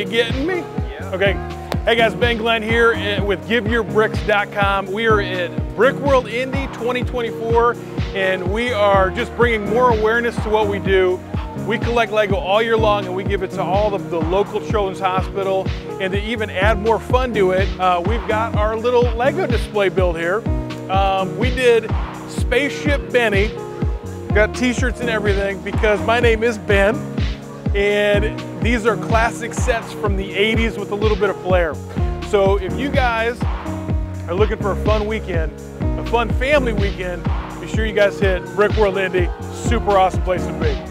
you, getting me? Yeah. Okay. Hey guys, Ben Glenn here eh, with GiveYourBricks.com. We are at Brickworld Indy 2024, and we are just bringing more awareness to what we do. We collect Lego all year long, and we give it to all of the local children's hospital. And to even add more fun to it, uh, we've got our little Lego display build here. Um, we did Spaceship Benny, got t-shirts and everything because my name is Ben, and these are classic sets from the 80s with a little bit of flair. So if you guys are looking for a fun weekend, a fun family weekend, be sure you guys hit Brickworld Indy. Super awesome place to be.